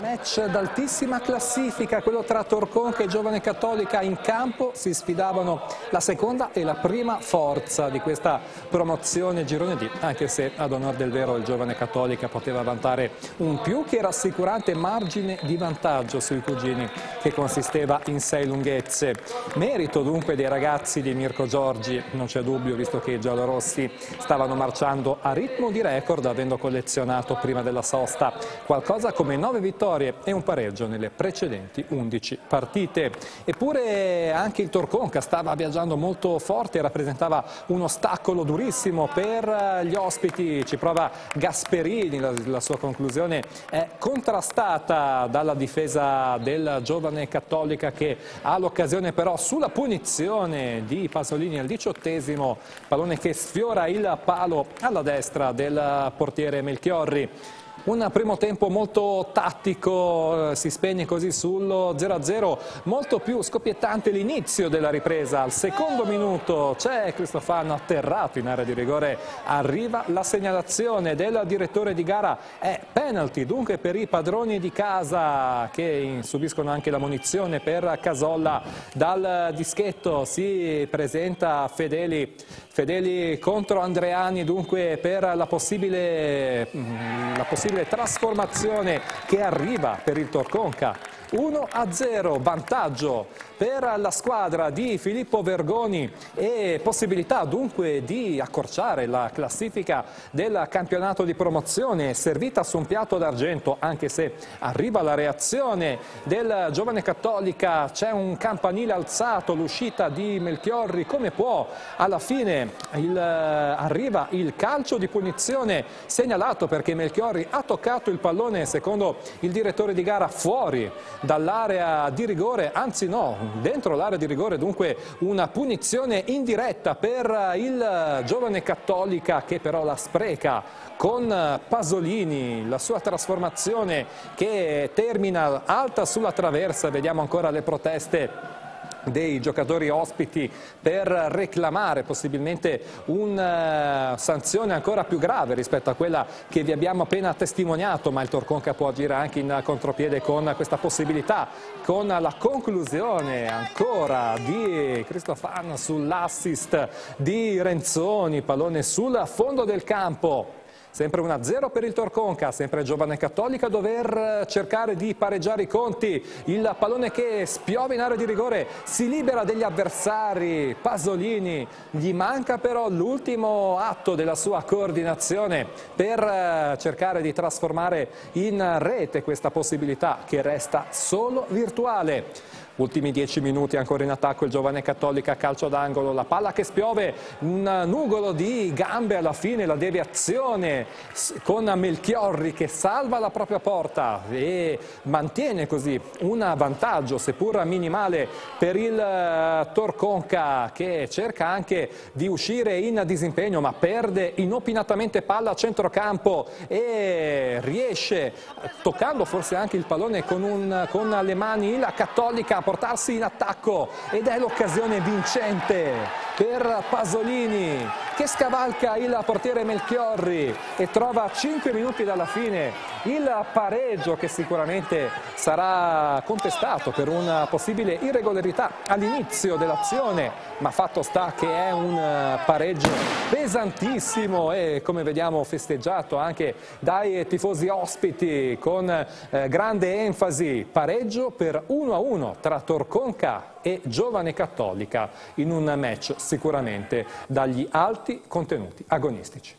Match d'altissima classifica, quello tra Torconca e Giovane Cattolica in campo, si sfidavano la seconda e la prima forza di questa promozione girone D, anche se ad onor del vero il Giovane Cattolica poteva vantare un più che rassicurante margine di vantaggio sui cugini che consisteva in sei lunghezze. Merito dunque dei ragazzi di Mirko Giorgi, non c'è dubbio visto che i giallorossi stavano marciando a ritmo di record avendo collezionato prima della sosta qualcosa come nove vittorie vittorie e un pareggio nelle precedenti 11 partite. Eppure anche il Torconca stava viaggiando molto forte e rappresentava uno ostacolo durissimo per gli ospiti. Ci prova Gasperini, la, la sua conclusione è contrastata dalla difesa del giovane Cattolica che ha l'occasione però sulla punizione di Pasolini al diciottesimo, pallone che sfiora il palo alla destra del portiere Melchiorri. Un primo tempo molto tattico, eh, si spegne così sullo 0-0, molto più scoppiettante l'inizio della ripresa. Al secondo minuto c'è Cristofano atterrato in area di rigore, arriva la segnalazione del direttore di gara, è penalty dunque per i padroni di casa che subiscono anche la munizione per Casolla. Dal dischetto si presenta Fedeli, Fedeli contro Andreani dunque per la possibile, mm, la possibile possibile trasformazione che arriva per il Torconca. 1 a 0 vantaggio per la squadra di Filippo Vergoni e possibilità dunque di accorciare la classifica del campionato di promozione servita su un piatto d'argento anche se arriva la reazione del giovane cattolica. C'è un campanile alzato l'uscita di Melchiorri come può alla fine il, arriva il calcio di punizione segnalato perché Melchiorri ha toccato il pallone secondo il direttore di gara fuori dall'area di rigore, anzi no, dentro l'area di rigore, dunque una punizione indiretta per il giovane Cattolica che però la spreca con Pasolini, la sua trasformazione che termina alta sulla traversa, vediamo ancora le proteste dei giocatori ospiti per reclamare possibilmente una eh, sanzione ancora più grave rispetto a quella che vi abbiamo appena testimoniato, ma il Torconca può agire anche in contropiede con questa possibilità, con la conclusione ancora di Cristofano sull'assist di Renzoni, pallone sul fondo del campo. Sempre 1-0 per il Torconca, sempre Giovane Cattolica a dover cercare di pareggiare i conti. Il pallone che spiove in area di rigore si libera degli avversari. Pasolini gli manca però l'ultimo atto della sua coordinazione per eh, cercare di trasformare in rete questa possibilità che resta solo virtuale. Ultimi dieci minuti ancora in attacco il giovane Cattolica calcio d'angolo, la palla che spiove, un nugolo di gambe alla fine, la deviazione con Melchiorri che salva la propria porta e mantiene così un vantaggio seppur minimale per il eh, Torconca che cerca anche di uscire in disimpegno ma perde inopinatamente palla a centrocampo e riesce toccando forse anche il pallone con, un, con le mani la Cattolica portarsi in attacco ed è l'occasione vincente per Pasolini che scavalca il portiere Melchiorri e trova 5 minuti dalla fine. Il pareggio che sicuramente sarà contestato per una possibile irregolarità all'inizio dell'azione ma fatto sta che è un pareggio pesantissimo e come vediamo festeggiato anche dai tifosi ospiti con eh, grande enfasi. Pareggio per 1 a 1 tra Torconca e Giovane Cattolica in un match sicuramente dagli alti contenuti agonistici.